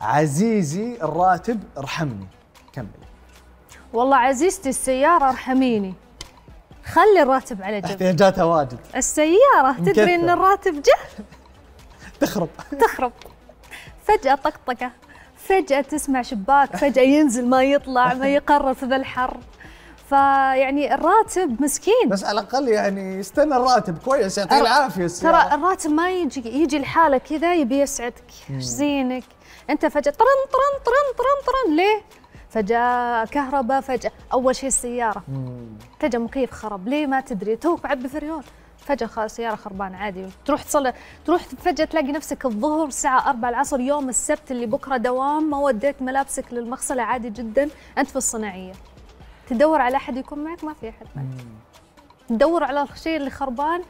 عزيزي الراتب ارحمني. كمل. والله عزيزتي السيارة ارحميني. خلي الراتب على جنب. إحتياجاتها واجد. السيارة؟ تدري إن. الراتب جه؟ تخرب. تخرب. فجأة طقطقة. فجأة تسمع شباك فجأة ينزل ما يطلع ما يقرر في ذا الحر. فيعني الراتب مسكين. بس على الأقل يعني يستنى الراتب كويس يعطيه العافية ترى. الراتب ما يجي يجي لحاله كذا يبي يسعدك إيش زينك أنت فجأة طرن طرن طرن طرن طرن. ليه؟ فجأة كهرباء فجأة أول شيء السيارة. فجأة مكيف خرب. ليه؟ ما تدري. توك معبي فريون فجأة خلاص السياره خربان عادي. تروح تصلي تروح فجأة تلاقي نفسك الظهر الساعة 4 العصر يوم السبت اللي بكرة دوام ما وديت ملابسك للمغسلة عادي جدا. أنت في الصناعية. تدور على أحد يكون معك؟ ما في أحد معك. تدور على الشيء اللي خربان.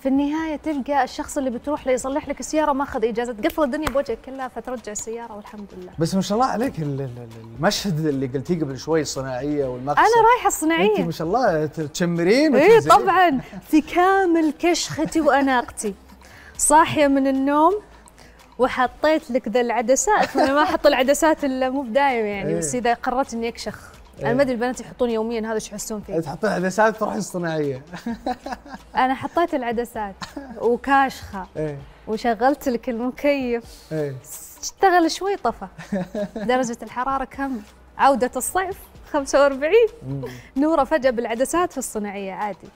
في النهاية تلقى الشخص اللي بتروح له يصلح لك السيارة ما أخذ إجازة. تقفل الدنيا بوجهك كلها فترجع السيارة والحمد لله. بس ما شاء الله عليك ال- ال- ال- المشهد اللي قلتيه قبل شوي الصناعية والمقصد. أنا رايحة انت الصناعيه ما شاء الله تشمرين اي. طبعا. في كامل كشختي وأناقتي. صاحية من النوم وحطيت لك ذا العدسات. وأنا ما أحط العدسات إلا مو بدايم يعني إيه. بس إذا قررت إني أكشخ. أنا ما أدري البنات يحطون يوميا هذا إيش يحسون فيه. تحطين عدسات تروح الصناعيه أنا حطيت العدسات وكاشخة إيه. وشغلت لك المكيف. إيه. اشتغل شوي طفى. درجة الحرارة كم؟ عودة الصيف 45 مم. نورة فجأة بالعدسات في الصناعية عادي.